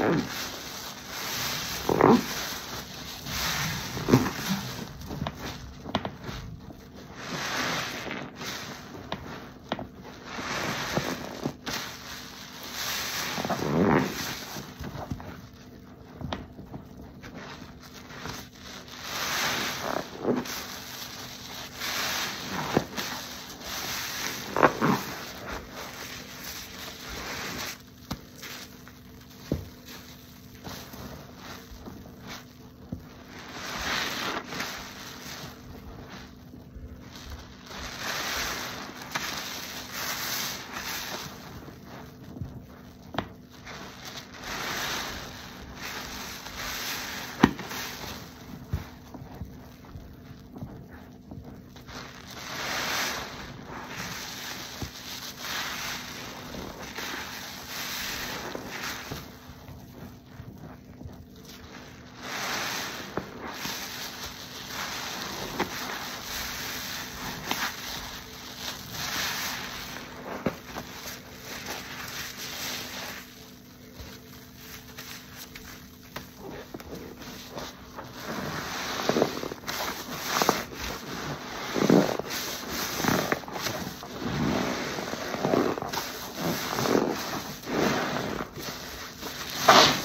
Mm. you.